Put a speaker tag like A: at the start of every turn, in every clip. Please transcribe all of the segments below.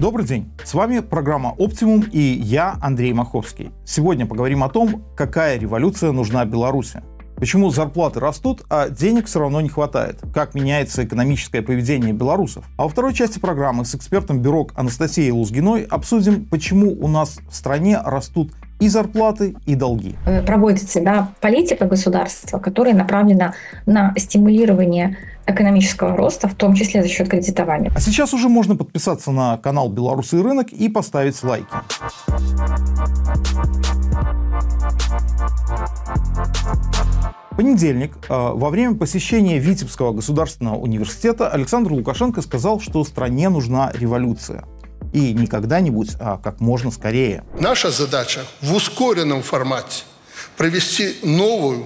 A: Добрый день. С вами программа «Оптимум» и я, Андрей Маховский. Сегодня поговорим о том, какая революция нужна Беларуси. Почему зарплаты растут, а денег все равно не хватает? Как меняется экономическое поведение белорусов? А во второй части программы с экспертом бюро Анастасией Лузгиной обсудим, почему у нас в стране растут и зарплаты, и долги.
B: Э, проводится да, политика государства, которая направлена на стимулирование экономического роста, в том числе за счет кредитования.
A: А сейчас уже можно подписаться на канал «Белорусы и рынок» и поставить лайки. понедельник, э, во время посещения Витебского государственного университета, Александр Лукашенко сказал, что стране нужна революция. И не когда-нибудь, а как можно скорее.
C: Наша задача в ускоренном формате провести новую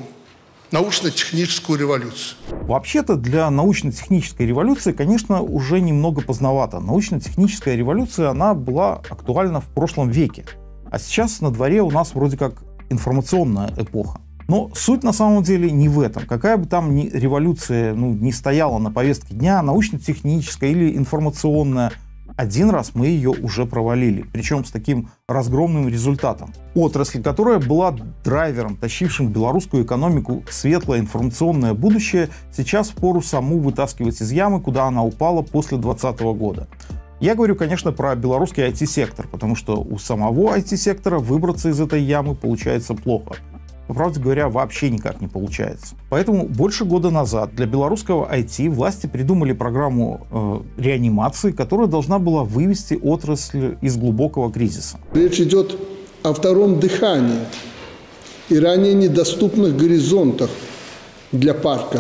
C: научно-техническую революцию.
A: Вообще-то для научно-технической революции, конечно, уже немного поздновато. Научно-техническая революция, она была актуальна в прошлом веке. А сейчас на дворе у нас вроде как информационная эпоха. Но суть на самом деле не в этом. Какая бы там ни революция ну, не стояла на повестке дня, научно-техническая или информационная, один раз мы ее уже провалили, причем с таким разгромным результатом. Отрасль, которая была драйвером, тащившим белорусскую экономику в светлое информационное будущее, сейчас пору саму вытаскивать из ямы, куда она упала после 2020 года. Я говорю, конечно, про белорусский IT-сектор, потому что у самого IT-сектора выбраться из этой ямы получается плохо – по правде говоря, вообще никак не получается. Поэтому больше года назад для белорусского IT власти придумали программу э, реанимации, которая должна была вывести отрасль из глубокого кризиса.
C: Речь идет о втором дыхании и ранее недоступных горизонтах для парка,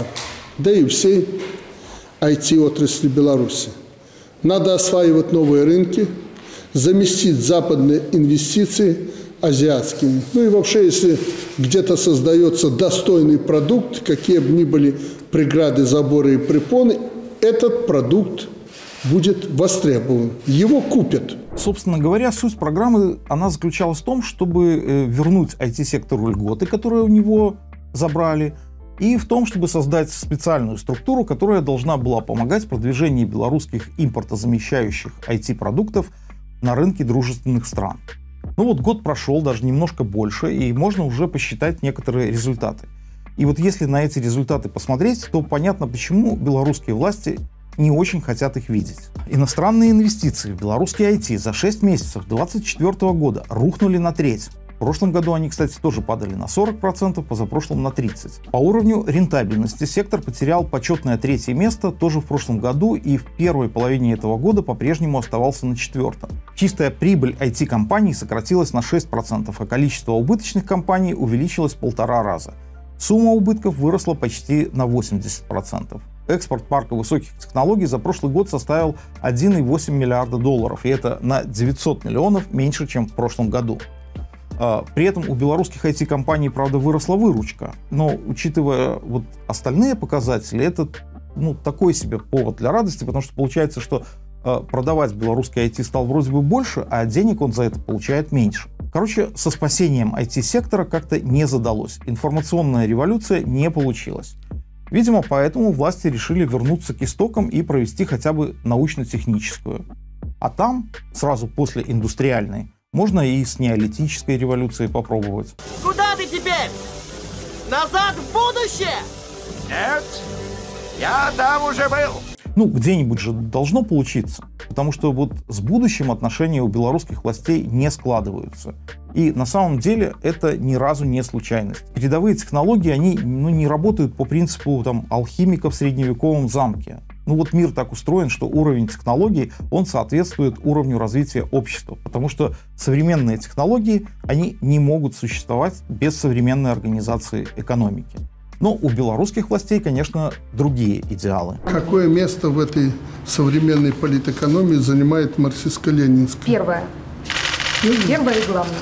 C: да и всей IT-отрасли Беларуси. Надо осваивать новые рынки, заместить западные инвестиции – азиатскими. Ну и вообще, если где-то создается достойный продукт, какие бы ни были преграды, заборы и препоны, этот продукт будет востребован. Его купят.
A: Собственно говоря, суть программы, она заключалась в том, чтобы э, вернуть IT-сектору льготы, которые у него забрали, и в том, чтобы создать специальную структуру, которая должна была помогать в продвижении белорусских импортозамещающих IT-продуктов на рынке дружественных стран. Ну вот год прошел, даже немножко больше, и можно уже посчитать некоторые результаты. И вот если на эти результаты посмотреть, то понятно, почему белорусские власти не очень хотят их видеть. Иностранные инвестиции в белорусский IT за 6 месяцев 2024 года рухнули на треть. В прошлом году они, кстати, тоже падали на 40%, позапрошлом на 30%. По уровню рентабельности сектор потерял почетное третье место тоже в прошлом году и в первой половине этого года по-прежнему оставался на четвертом. Чистая прибыль IT-компаний сократилась на 6%, а количество убыточных компаний увеличилось в полтора раза. Сумма убытков выросла почти на 80%. Экспорт парка высоких технологий за прошлый год составил 1,8 миллиарда долларов, и это на 900 миллионов меньше, чем в прошлом году. А, при этом у белорусских IT-компаний, правда, выросла выручка. Но учитывая вот остальные показатели, это ну, такой себе повод для радости, потому что получается, что а, продавать белорусский IT стал вроде бы больше, а денег он за это получает меньше. Короче, со спасением IT-сектора как-то не задалось. Информационная революция не получилась. Видимо, поэтому власти решили вернуться к истокам и провести хотя бы научно-техническую. А там, сразу после индустриальной, можно и с неолитической революцией попробовать.
D: Куда ты теперь? Назад в будущее?
E: Нет, я там уже был.
A: Ну, где-нибудь же должно получиться. Потому что вот с будущим отношения у белорусских властей не складываются. И на самом деле это ни разу не случайность. Передовые технологии, они ну, не работают по принципу там, алхимика в средневековом замке. Ну вот мир так устроен, что уровень технологий, он соответствует уровню развития общества, потому что современные технологии, они не могут существовать без современной организации экономики. Но у белорусских властей, конечно, другие идеалы.
C: Какое место в этой современной политэкономии занимает марксистско-ленинская?
B: Первое. Первое и главное.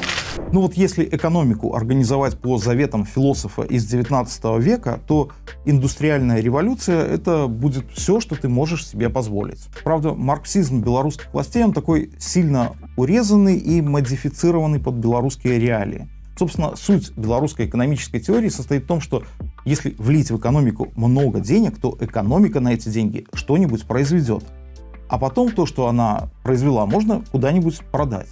A: Ну вот если экономику организовать по заветам философа из 19 века, то индустриальная революция — это будет все, что ты можешь себе позволить. Правда, марксизм белорусских властей, он такой сильно урезанный и модифицированный под белорусские реалии. Собственно, суть белорусской экономической теории состоит в том, что если влить в экономику много денег, то экономика на эти деньги что-нибудь произведет. а потом то, что она произвела, можно куда-нибудь продать.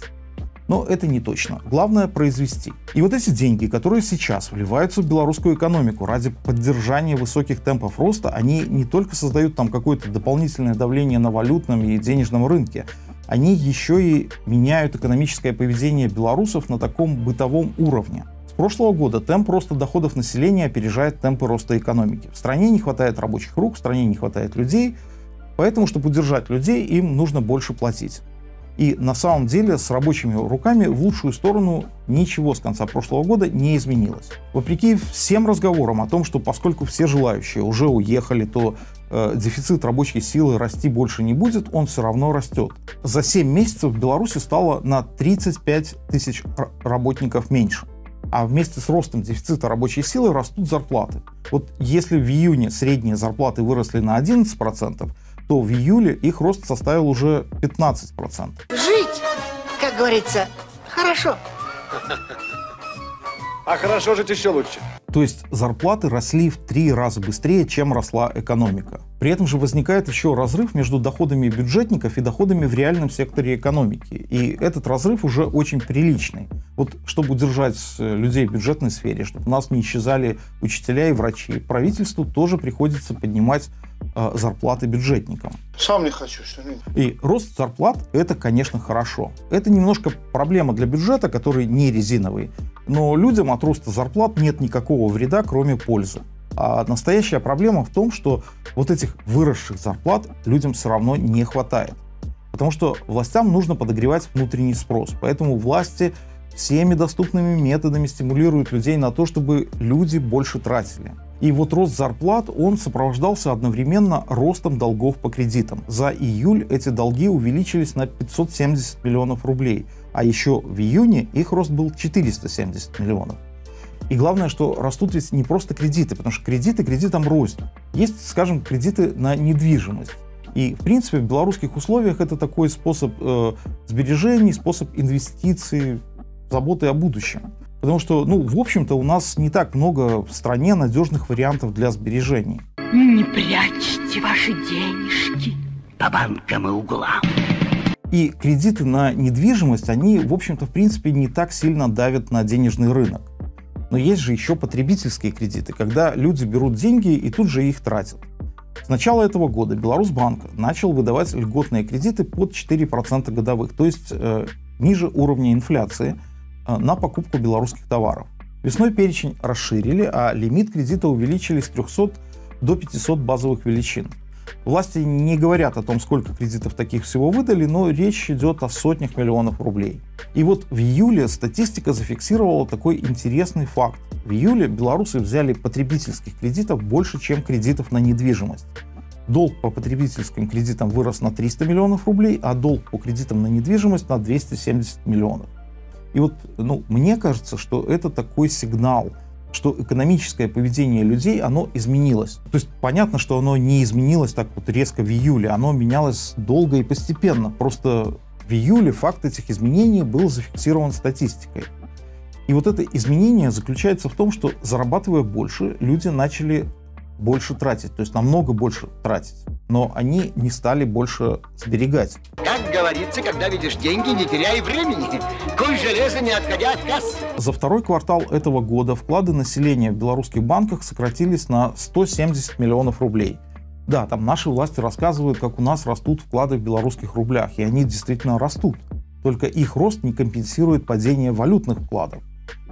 A: Но это не точно. Главное произвести. И вот эти деньги, которые сейчас вливаются в белорусскую экономику ради поддержания высоких темпов роста, они не только создают там какое-то дополнительное давление на валютном и денежном рынке, они еще и меняют экономическое поведение белорусов на таком бытовом уровне. С прошлого года темп роста доходов населения опережает темпы роста экономики. В стране не хватает рабочих рук, в стране не хватает людей, поэтому, чтобы удержать людей, им нужно больше платить. И на самом деле с рабочими руками в лучшую сторону ничего с конца прошлого года не изменилось. Вопреки всем разговорам о том, что поскольку все желающие уже уехали, то э, дефицит рабочей силы расти больше не будет, он все равно растет. За 7 месяцев в Беларуси стало на 35 тысяч работников меньше. А вместе с ростом дефицита рабочей силы растут зарплаты. Вот если в июне средние зарплаты выросли на 11%, то в июле их рост составил уже 15%.
D: Жить, как говорится, хорошо.
E: А хорошо жить еще лучше.
A: То есть зарплаты росли в три раза быстрее, чем росла экономика. При этом же возникает еще разрыв между доходами бюджетников и доходами в реальном секторе экономики. И этот разрыв уже очень приличный. Вот чтобы удержать э, людей в бюджетной сфере, чтобы у нас не исчезали учителя и врачи, правительству тоже приходится поднимать э, зарплаты бюджетникам.
C: Сам не хочу. Что
A: И рост зарплат – это, конечно, хорошо. Это немножко проблема для бюджета, который не резиновый. Но людям от роста зарплат нет никакого вреда, кроме пользы. А настоящая проблема в том, что вот этих выросших зарплат людям все равно не хватает. Потому что властям нужно подогревать внутренний спрос. Поэтому власти всеми доступными методами стимулируют людей на то, чтобы люди больше тратили. И вот рост зарплат, он сопровождался одновременно ростом долгов по кредитам. За июль эти долги увеличились на 570 миллионов рублей, а еще в июне их рост был 470 миллионов. И главное, что растут ведь не просто кредиты, потому что кредиты кредитам рознь. Есть, скажем, кредиты на недвижимость. И, в принципе, в белорусских условиях это такой способ э, сбережений, способ инвестиций, заботы о будущем. Потому что, ну, в общем-то, у нас не так много в стране надежных вариантов для сбережений.
F: Не прячьте ваши денежки по банкам и углам.
A: И кредиты на недвижимость, они, в общем-то, в принципе, не так сильно давят на денежный рынок. Но есть же еще потребительские кредиты, когда люди берут деньги и тут же их тратят. С начала этого года Беларусьбанк начал выдавать льготные кредиты под 4% годовых, то есть э, ниже уровня инфляции, э, на покупку белорусских товаров. Весной перечень расширили, а лимит кредита увеличили с 300 до 500 базовых величин. Власти не говорят о том, сколько кредитов таких всего выдали, но речь идет о сотнях миллионов рублей. И вот в июле статистика зафиксировала такой интересный факт. В июле белорусы взяли потребительских кредитов больше, чем кредитов на недвижимость. Долг по потребительским кредитам вырос на 300 миллионов рублей, а долг по кредитам на недвижимость на 270 миллионов. И вот ну, мне кажется, что это такой сигнал – что экономическое поведение людей, оно изменилось. То есть понятно, что оно не изменилось так вот резко в июле, оно менялось долго и постепенно. Просто в июле факт этих изменений был зафиксирован статистикой. И вот это изменение заключается в том, что зарабатывая больше, люди начали больше тратить, то есть намного больше тратить. Но они не стали больше сберегать.
E: Как говорится, когда видишь деньги, не теряй времени. Куй железо, не отходя от касс.
A: За второй квартал этого года вклады населения в белорусских банках сократились на 170 миллионов рублей. Да, там наши власти рассказывают, как у нас растут вклады в белорусских рублях, и они действительно растут. Только их рост не компенсирует падение валютных вкладов.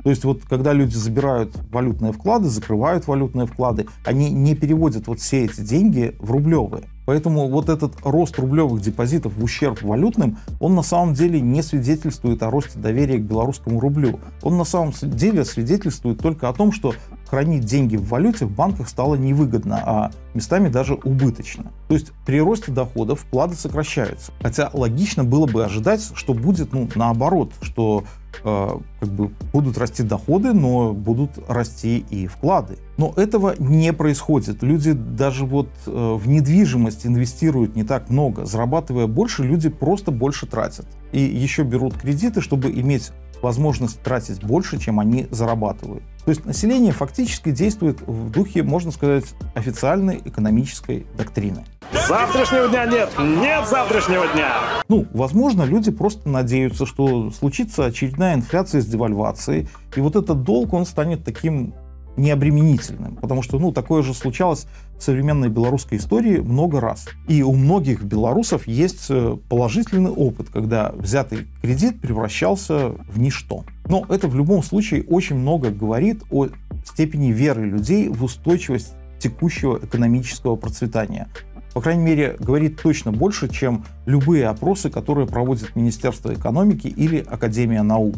A: То есть вот когда люди забирают валютные вклады, закрывают валютные вклады, они не переводят вот все эти деньги в рублевые. Поэтому вот этот рост рублевых депозитов в ущерб валютным, он на самом деле не свидетельствует о росте доверия к белорусскому рублю. Он на самом деле свидетельствует только о том, что хранить деньги в валюте в банках стало невыгодно, а местами даже убыточно. То есть при росте доходов вклады сокращаются. Хотя логично было бы ожидать, что будет ну, наоборот, что э, как бы будут расти доходы, но будут расти и вклады. Но этого не происходит. Люди даже вот э, в недвижимость инвестируют не так много. Зарабатывая больше, люди просто больше тратят. И еще берут кредиты, чтобы иметь возможность тратить больше, чем они зарабатывают. То есть население фактически действует в духе, можно сказать, официальной экономической доктрины.
G: Завтрашнего дня нет! Нет завтрашнего дня!
A: Ну, возможно, люди просто надеются, что случится очередная инфляция с девальвацией, и вот этот долг, он станет таким необременительным, потому что, ну, такое же случалось в современной белорусской истории много раз. И у многих белорусов есть э, положительный опыт, когда взятый кредит превращался в ничто. Но это в любом случае очень много говорит о степени веры людей в устойчивость текущего экономического процветания. По крайней мере, говорит точно больше, чем любые опросы, которые проводит Министерство экономики или Академия наук.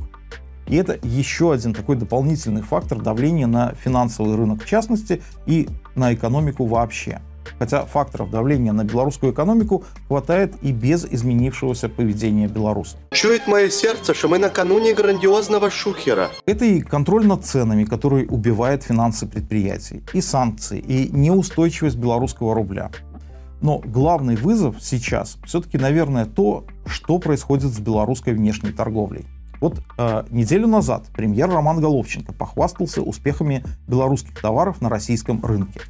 A: И это еще один такой дополнительный фактор давления на финансовый рынок в частности и на экономику вообще. Хотя факторов давления на белорусскую экономику хватает и без изменившегося поведения белорусов.
H: Чует мое сердце, что мы накануне грандиозного шухера.
A: Это и контроль над ценами, который убивает финансы предприятий, и санкции, и неустойчивость белорусского рубля. Но главный вызов сейчас все-таки, наверное, то, что происходит с белорусской внешней торговлей. Вот э, неделю назад премьер Роман Головченко похвастался успехами белорусских товаров на российском рынке.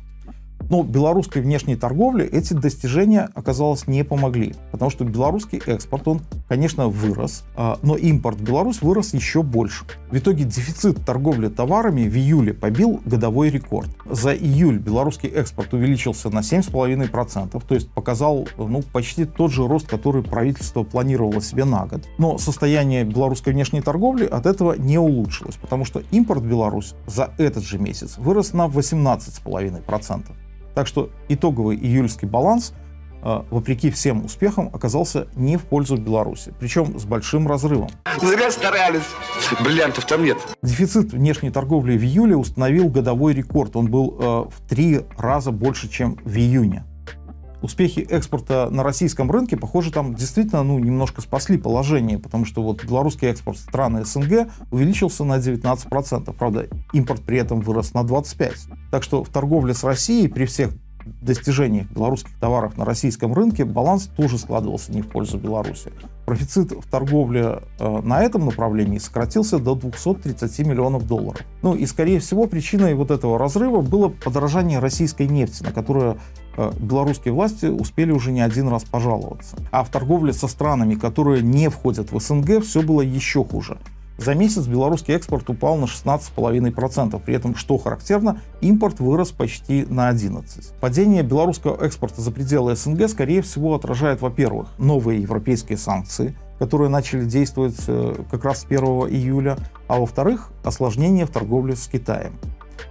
A: Но белорусской внешней торговле эти достижения, оказалось, не помогли, потому что белорусский экспорт, он, конечно, вырос, а, но импорт Беларусь вырос еще больше. В итоге дефицит торговли товарами в июле побил годовой рекорд. За июль белорусский экспорт увеличился на 7,5%, то есть показал ну, почти тот же рост, который правительство планировало себе на год. Но состояние белорусской внешней торговли от этого не улучшилось, потому что импорт Беларусь за этот же месяц вырос на 18,5%. Так что итоговый июльский баланс, вопреки всем успехам, оказался не в пользу Беларуси. Причем с большим разрывом.
E: Зря старались. Бриллиантов там нет.
A: Дефицит внешней торговли в июле установил годовой рекорд. Он был э, в три раза больше, чем в июне успехи экспорта на российском рынке, похоже, там действительно ну, немножко спасли положение, потому что вот белорусский экспорт страны СНГ увеличился на 19%. Правда, импорт при этом вырос на 25%. Так что в торговле с Россией при всех достижениях белорусских товаров на российском рынке баланс тоже складывался не в пользу Беларуси. Профицит в торговле э, на этом направлении сократился до 230 миллионов долларов. Ну и, скорее всего, причиной вот этого разрыва было подорожание российской нефти, на которое э, белорусские власти успели уже не один раз пожаловаться. А в торговле со странами, которые не входят в СНГ, все было еще хуже. За месяц белорусский экспорт упал на 16,5%. При этом, что характерно, импорт вырос почти на 11%. Падение белорусского экспорта за пределы СНГ, скорее всего, отражает, во-первых, новые европейские санкции, которые начали действовать э, как раз с 1 июля, а во-вторых, осложнение в торговле с Китаем.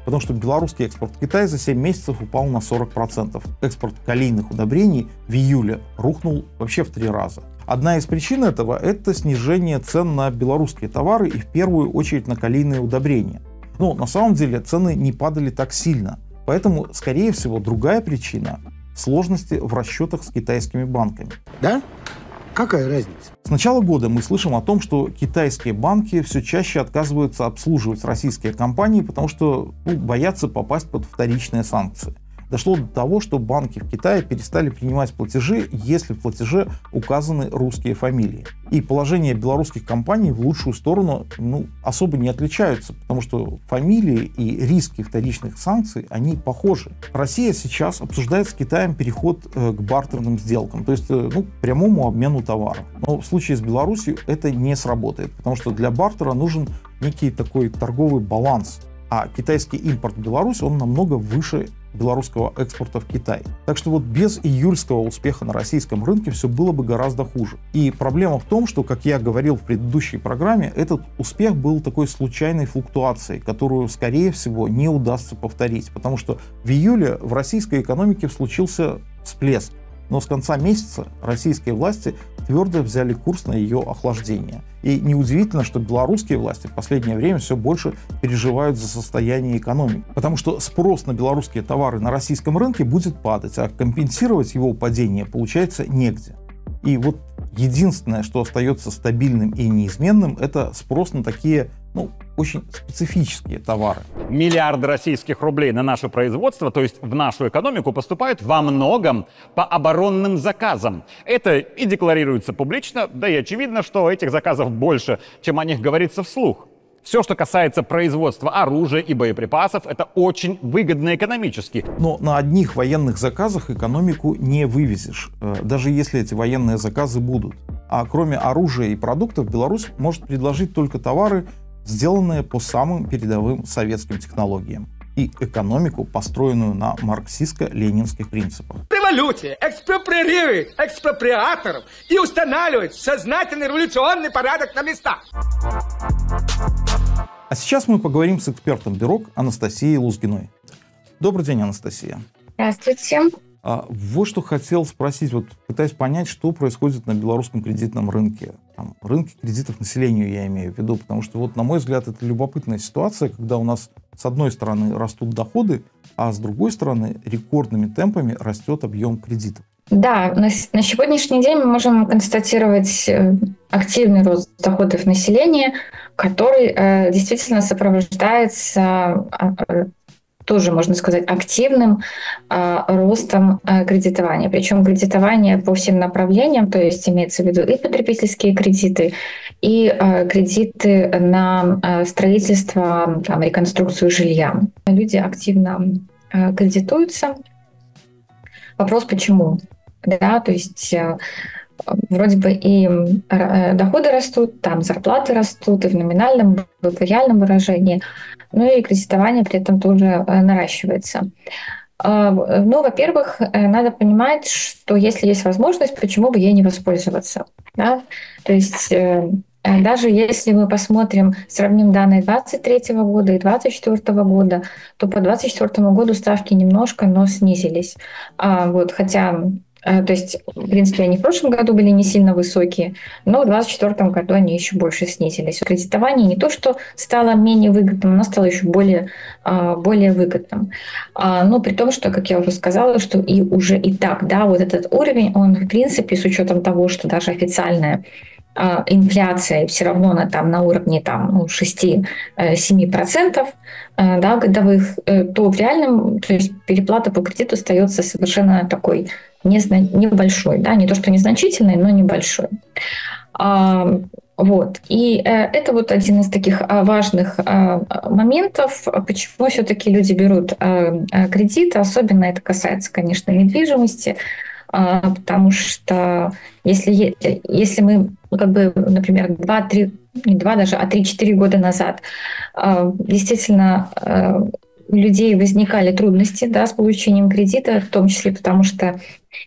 A: Потому что белорусский экспорт в Китай за 7 месяцев упал на 40%. Экспорт калийных удобрений в июле рухнул вообще в три раза. Одна из причин этого – это снижение цен на белорусские товары и в первую очередь на калийные удобрения. Но на самом деле цены не падали так сильно. Поэтому, скорее всего, другая причина – сложности в расчетах с китайскими банками.
I: Да? Какая разница?
A: С начала года мы слышим о том, что китайские банки все чаще отказываются обслуживать российские компании, потому что ну, боятся попасть под вторичные санкции дошло до того, что банки в Китае перестали принимать платежи, если в платеже указаны русские фамилии. И положение белорусских компаний в лучшую сторону ну, особо не отличаются, потому что фамилии и риски вторичных санкций, они похожи. Россия сейчас обсуждает с Китаем переход э, к бартерным сделкам, то есть э, ну, прямому обмену товаров. Но в случае с Беларусью это не сработает, потому что для бартера нужен некий такой торговый баланс. А китайский импорт в Беларусь, он намного выше белорусского экспорта в Китай. Так что вот без июльского успеха на российском рынке все было бы гораздо хуже. И проблема в том, что, как я говорил в предыдущей программе, этот успех был такой случайной флуктуацией, которую, скорее всего, не удастся повторить, потому что в июле в российской экономике случился всплеск. Но с конца месяца российские власти твердо взяли курс на ее охлаждение. И неудивительно, что белорусские власти в последнее время все больше переживают за состояние экономики. Потому что спрос на белорусские товары на российском рынке будет падать, а компенсировать его падение получается негде. И вот единственное, что остается стабильным и неизменным, это спрос на такие ну, очень специфические товары.
G: Миллиарды российских рублей на наше производство, то есть в нашу экономику, поступают во многом по оборонным заказам. Это и декларируется публично, да и очевидно, что этих заказов больше, чем о них говорится вслух. Все, что касается производства оружия и боеприпасов, это очень выгодно экономически.
A: Но на одних военных заказах экономику не вывезешь, э, даже если эти военные заказы будут. А кроме оружия и продуктов, Беларусь может предложить только товары, сделанные по самым передовым советским технологиям и экономику, построенную на марксистско-ленинских принципах.
J: Революция экспроприирует экспроприаторов и устанавливает сознательный революционный порядок на местах.
A: А сейчас мы поговорим с экспертом бюро Анастасией Лузгиной. Добрый день, Анастасия.
B: Здравствуйте.
A: А вот что хотел спросить, вот пытаясь понять, что происходит на белорусском кредитном рынке. Там, рынке кредитов населению я имею в виду, потому что, вот, на мой взгляд, это любопытная ситуация, когда у нас с одной стороны растут доходы, а с другой стороны рекордными темпами растет объем кредитов.
B: Да, на, на сегодняшний день мы можем констатировать э, активный рост доходов населения, который э, действительно сопровождается э, тоже, можно сказать, активным э, ростом э, кредитования. Причем кредитование по всем направлениям, то есть имеется в виду и потребительские кредиты, и э, кредиты на э, строительство, там, реконструкцию жилья. Люди активно э, кредитуются. Вопрос, почему? Да, то есть э, вроде бы и доходы растут, там зарплаты растут и в номинальном, и в реальном выражении, ну и кредитование при этом тоже э, наращивается. А, ну, во-первых, надо понимать, что если есть возможность, почему бы ей не воспользоваться. Да? То есть даже если мы посмотрим, сравним данные 2023 года и 2024 года, то по 2024 году ставки немножко, но снизились. А, вот, хотя Э, то есть, в принципе, они в прошлом году были не сильно высокие, но в 2024 году они еще больше снизились. Кредитование не то, что стало менее выгодным, оно стало еще более, а, более выгодным. А, но при том, что, как я уже сказала, что и уже и так, да, вот этот уровень, он, в принципе, с учетом того, что даже официальная инфляция все равно она там на уровне там, ну, 6-7% э, да, годовых, э, то в реальном, то есть переплата по кредиту остается совершенно такой небольшой, да, не то что незначительный, но небольшой. А, вот. И э, это вот один из таких а, важных а, моментов, почему все-таки люди берут кредиты, особенно это касается, конечно, недвижимости, потому что если, если мы, как бы, например, 2-3, не 2 даже, а 3-4 года назад, действительно, у людей возникали трудности да, с получением кредита, в том числе потому, что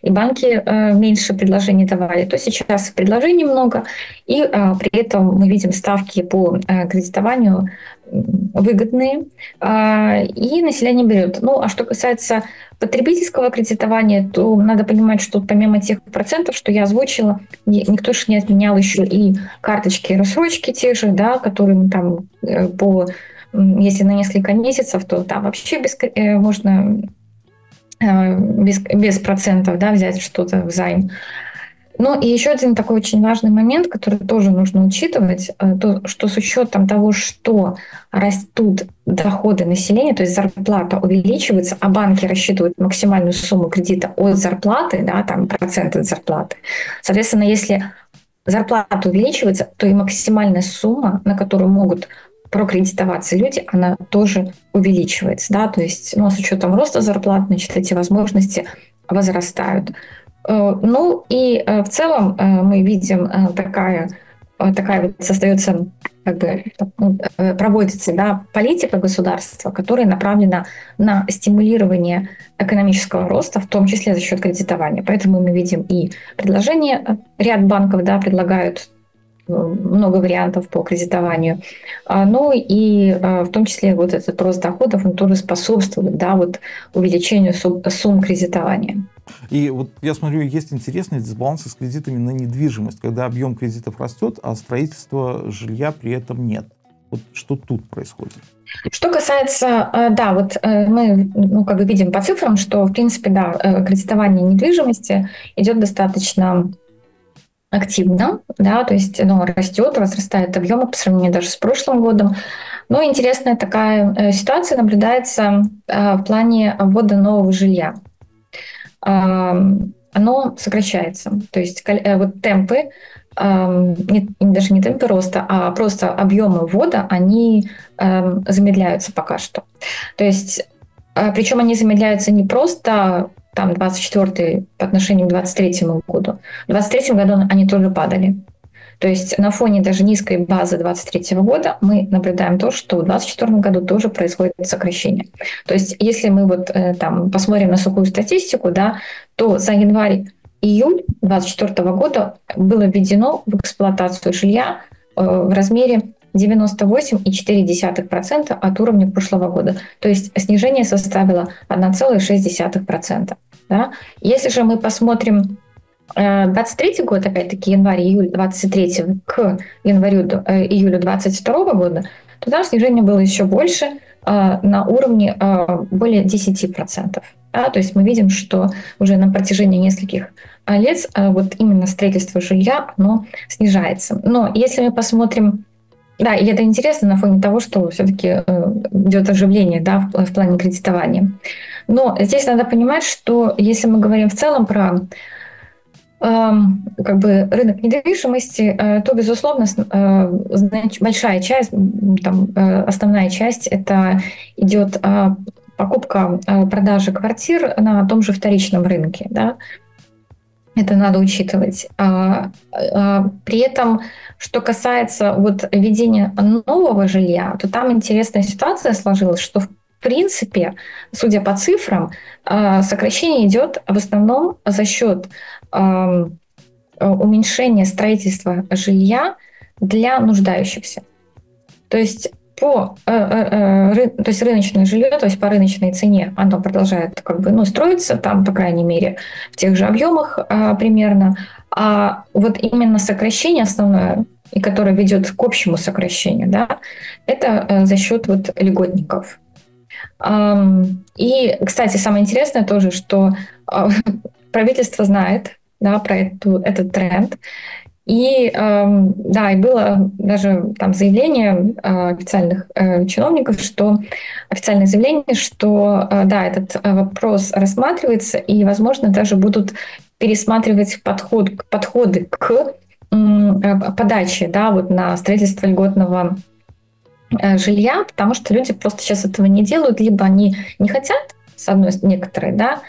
B: и банки э, меньше предложений давали, то сейчас предложений много, и э, при этом мы видим ставки по э, кредитованию выгодные, э, и население берет. Ну, а что касается потребительского кредитования, то надо понимать, что помимо тех процентов, что я озвучила, никто же не отменял еще и карточки рассрочки те же, да, которые там э, по если на несколько месяцев, то да, вообще без, э, можно без, без процентов да, взять что-то в займ. Ну и еще один такой очень важный момент, который тоже нужно учитывать, э, то, что с учетом того, что растут доходы населения, то есть зарплата увеличивается, а банки рассчитывают максимальную сумму кредита от зарплаты, да, там процент от зарплаты. Соответственно, если зарплата увеличивается, то и максимальная сумма, на которую могут прокредитоваться люди, она тоже увеличивается. Да? То есть ну, с учетом роста зарплат, значит, эти возможности возрастают. Э, ну и э, в целом э, мы видим такая, такая вот создается как бы ну, проводится да, политика государства, которая направлена на стимулирование экономического роста, в том числе за счет кредитования. Поэтому мы видим и предложения, ряд банков да, предлагают много вариантов по кредитованию. А, ну и а, в том числе вот этот рост доходов, он тоже способствует да, вот увеличению сумм кредитования.
A: И вот я смотрю, есть интересные дисбалансы с кредитами на недвижимость, когда объем кредитов растет, а строительства жилья при этом нет. Вот что тут происходит?
B: Что касается, а, да, вот э, мы, ну, как бы видим по цифрам, что, в принципе, да, э, кредитование недвижимости идет достаточно активно, да, то есть оно растет, возрастает объемы по сравнению даже с прошлым годом. Но интересная такая э, ситуация наблюдается э, в плане ввода нового жилья. Оно сокращается, то есть э, вот темпы, не, даже не темпы роста, а просто объемы ввода, они замедляются пока что. То есть, причем они замедляются не просто там 24 по отношению к 23 году. В 23 году они тоже падали. То есть на фоне даже низкой базы 2023 года мы наблюдаем то, что в 2024 году тоже происходит сокращение. То есть если мы вот э, там посмотрим на сухую статистику, да, то за январь-июль 2024 года было введено в эксплуатацию жилья э, в размере 98,4% от уровня прошлого года. То есть снижение составило 1,6%. Да? Если же мы посмотрим 23 э, год, опять-таки, январь-июль 23 к январю-июлю э, 22 года, то там снижение было еще больше, э, на уровне более 10%. Да? То есть мы видим, что уже на протяжении нескольких лет вот именно строительство жилья, оно снижается. Но если мы посмотрим да, и это интересно на фоне того, что все-таки идет оживление да, в, плане кредитования. Но здесь надо понимать, что если мы говорим в целом про как бы рынок недвижимости, э, то, безусловно, э, большая часть, там, э, основная часть, это идет покупка, продажа квартир на том же вторичном рынке. Да? Это надо учитывать. А, при этом, что касается вот введения нового жилья, то там интересная ситуация сложилась, что в принципе, судя по цифрам, сокращение идет в основном за счет уменьшение строительства жилья для нуждающихся. То есть по э, э, э, то есть рыночное жилье, то есть по рыночной цене, оно продолжает как бы ну, строиться там, по крайней мере, в тех же объемах примерно. А вот именно сокращение основное, и которое ведет к общему сокращению, да, это за счет вот льготников. И, кстати, самое интересное тоже, что правительство знает, да, про эту, этот тренд. И э, да, и было даже там заявление э, официальных э, чиновников, что официальное заявление, что э, да, этот вопрос рассматривается и, возможно, даже будут пересматривать подход, подходы к подаче, да, вот на строительство льготного жилья, потому что люди просто сейчас этого не делают, либо они не хотят, с одной некоторые, да,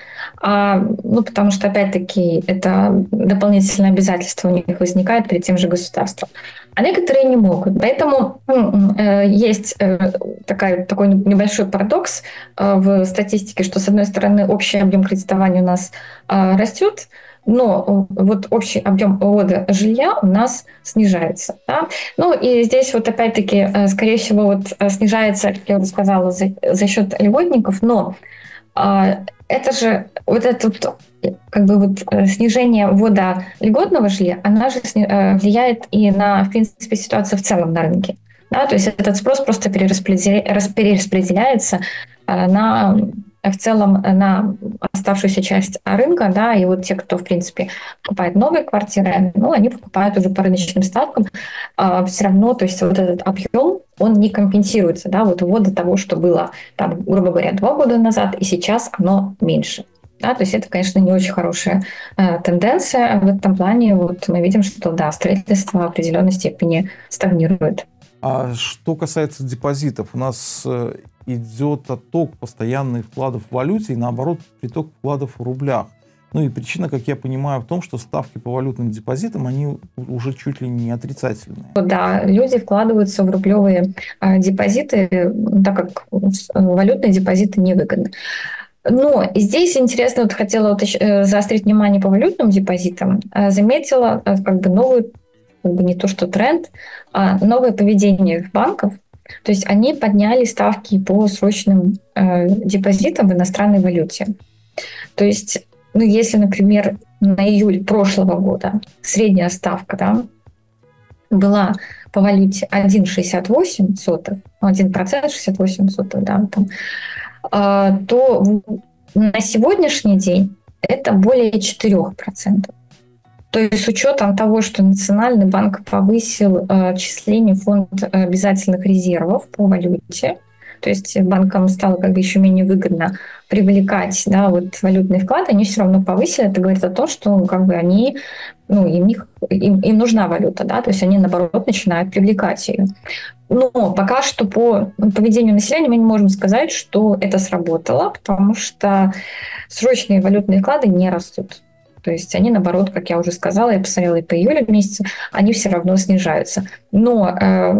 B: ну, потому что, опять-таки, это дополнительное обязательство у них возникает перед тем же государством. А некоторые не могут. Поэтому э, есть э, такая, такой небольшой парадокс э, в статистике, что, с одной стороны, общий объем кредитования у нас растет, но вот общий объем ввода жилья у нас снижается. Да? Ну и здесь вот опять-таки, скорее всего, вот снижается, как я уже сказала, за, за счет льготников, но а, это же вот это вот, как бы вот э, снижение ввода льготного жилья, она же э, влияет и на, в принципе, ситуацию в целом на рынке. Да, то есть этот спрос просто перераспределяется э, на в целом на оставшуюся часть рынка, да, и вот те, кто, в принципе, покупает новые квартиры, ну, они покупают уже по рыночным ставкам, а, все равно, то есть вот этот объем, он не компенсируется, да, вот ввода того, что было, там, грубо говоря, два года назад, и сейчас оно меньше. Да, то есть это, конечно, не очень хорошая э, тенденция. В этом плане вот мы видим, что да, строительство в определенной степени стагнирует.
A: А что касается депозитов, у нас э, идет отток постоянных вкладов в валюте и наоборот приток вкладов в рублях. Ну и причина, как я понимаю, в том, что ставки по валютным депозитам, они уже чуть ли не отрицательные.
B: Да, люди вкладываются в рублевые а, депозиты, так как валютные депозиты невыгодны. Но здесь интересно, вот хотела э, заострить внимание по валютным депозитам, а, заметила а, как бы новый, как бы не то что тренд, а новое поведение банков, то есть они подняли ставки по срочным э, депозитам в иностранной валюте. То есть, ну, если, например, на июль прошлого года средняя ставка да, была по валюте 1,68 сотых, 1% 68 сотых, да, там, э, то на сегодняшний день это более 4%. То есть с учетом того, что Национальный банк повысил э, отчисление фонд обязательных резервов по валюте, то есть банкам стало как бы еще менее выгодно привлекать да, вот валютные вклады, они все равно повысили. Это говорит о том, что как бы они, ну, им, им, им нужна валюта, да, то есть они, наоборот, начинают привлекать ее. Но пока что по поведению населения мы не можем сказать, что это сработало, потому что срочные валютные вклады не растут. То есть они, наоборот, как я уже сказала, я посмотрела и по июлю месяцу, они все равно снижаются. Но э,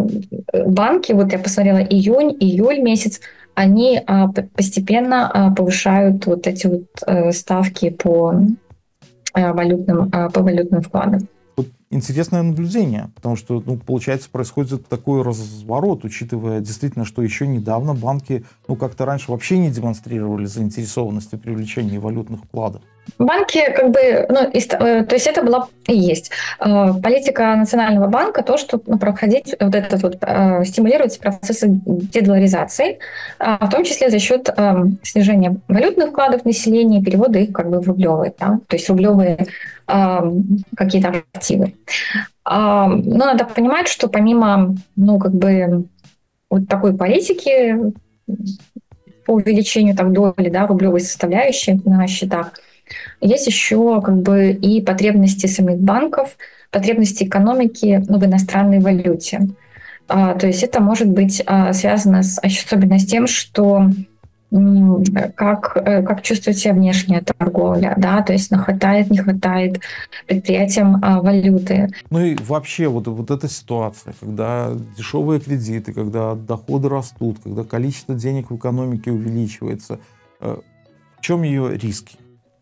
B: банки, вот я посмотрела июнь, июль месяц, они э, постепенно э, повышают вот эти вот э, ставки по э, валютным, э, по валютным вкладам
A: интересное наблюдение, потому что, ну, получается, происходит такой разворот, учитывая действительно, что еще недавно банки, ну, как-то раньше вообще не демонстрировали заинтересованности в привлечении валютных вкладов.
B: Банки, как бы, ну, и, э, то есть это была и есть э, политика Национального банка, то, что ну, проходить вот этот вот, э, стимулировать процессы дедоларизации, в том числе за счет снижения валютных вкладов населения, перевода их как бы в рублевые, да, то есть рублевые какие-то активы. Но надо понимать, что помимо, ну, как бы вот такой политики по увеличению там доли, да, рублевой составляющей на счетах, есть еще как бы и потребности самих банков, потребности экономики ну, в иностранной валюте. А, то есть это может быть а, связано с, особенно с тем, что как, э, как чувствует себя внешняя торговля, да, то есть хватает, не хватает предприятиям а, валюты.
A: Ну и вообще вот, вот эта ситуация, когда дешевые кредиты, когда доходы растут, когда количество денег в экономике увеличивается, э, в чем ее риски?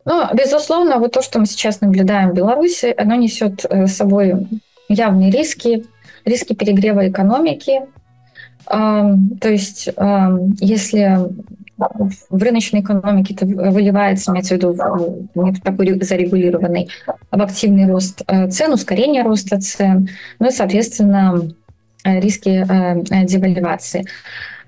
B: Ну, безусловно, вот то, что мы сейчас наблюдаем в Беларуси, оно несет э, с собой явные риски, риски перегрева экономики. То есть, если в рыночной экономике это выливается, имеется в виду, в такой зарегулированный, в активный рост э, цен, ускорение роста цен, ну и, соответственно, э, риски девальвации.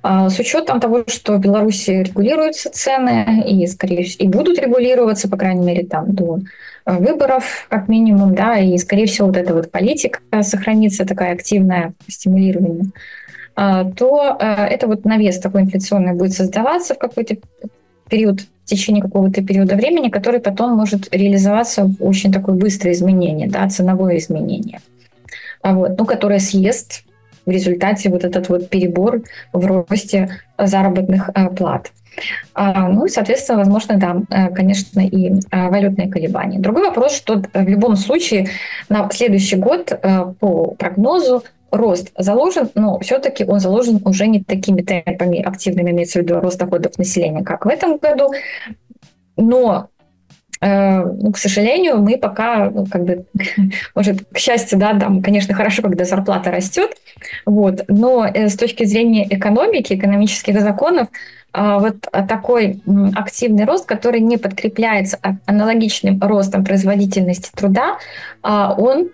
B: А, с учетом того, что в Беларуси регулируются цены и, скорее всего, и будут регулироваться, по крайней мере, там до э, выборов, как минимум, да, и, скорее всего, вот эта вот политика сохранится, такая активная, стимулирование, то э, это вот навес такой инфляционный будет создаваться в какой-то период, в течение какого-то периода времени, который потом может реализоваться в очень такое быстрое изменение, да, ценовое изменение, а вот, ну, которое съест в результате вот этот вот перебор в росте заработных э, плат. А, ну и, соответственно, возможно, да, э, конечно, и валютные колебания. Другой вопрос, что в любом случае на следующий год по прогнозу рост заложен, но все-таки он заложен уже не такими темпами активными, имеется в виду рост доходов населения, как в этом году. Но Э, ну, к сожалению, мы пока, ну, как бы, может, к счастью, да, там, конечно, хорошо, когда зарплата растет, вот, но э, с точки зрения экономики, экономических законов, а, вот такой активный рост, который не подкрепляется аналогичным ростом производительности труда, а, он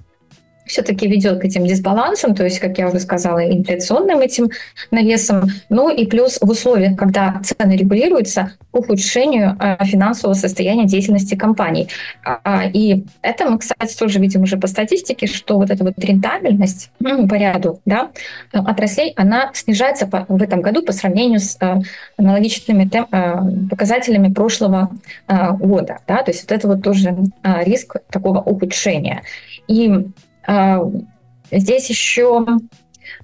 B: все-таки ведет к этим дисбалансам, то есть, как я уже сказала, инфляционным этим навесом, ну и плюс в условиях, когда цены регулируются, ухудшению а, финансового состояния деятельности компаний. А, и это мы, кстати, тоже видим уже по статистике, что вот эта вот рентабельность по ряду да, отраслей, она снижается в этом году по сравнению с а, аналогичными показателями прошлого года. Да, то есть вот это вот тоже риск такого ухудшения. И а, здесь еще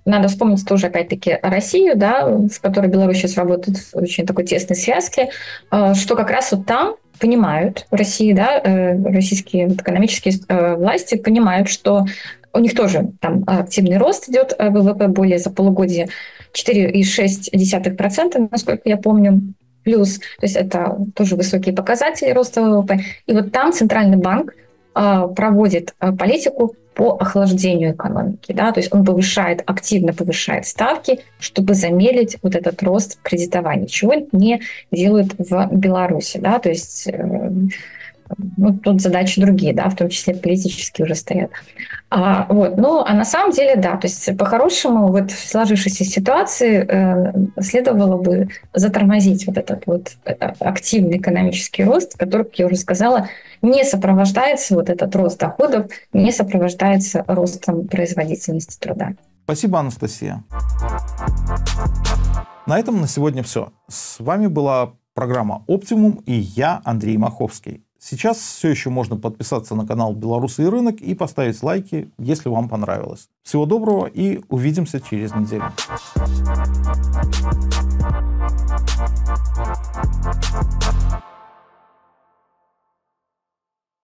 B: надо вспомнить тоже, опять-таки, Россию, да, с которой Беларусь сейчас работает в очень такой тесной связке, а, что как раз вот там понимают в России, да, э, российские экономические э, власти понимают, что у них тоже там активный рост идет э, ВВП более за полугодие 4,6%, насколько я помню, плюс, то есть это тоже высокие показатели роста ВВП. И вот там Центральный банк проводит политику по охлаждению экономики. Да? То есть он повышает, активно повышает ставки, чтобы замедлить вот этот рост кредитования, чего не делают в Беларуси. Да? То есть э, ну, тут задачи другие, да, в том числе политические уже стоят. А, вот, ну, а на самом деле, да, то есть по-хорошему вот в сложившейся ситуации э, следовало бы затормозить вот этот вот э, активный экономический рост, который, как я уже сказала, не сопровождается, вот этот рост доходов, не сопровождается ростом производительности труда.
A: Спасибо, Анастасия. На этом на сегодня все. С вами была программа «Оптимум» и я, Андрей Маховский. Сейчас все еще можно подписаться на канал «Белорусы и рынок» и поставить лайки, если вам понравилось. Всего доброго и увидимся через неделю. Thank you.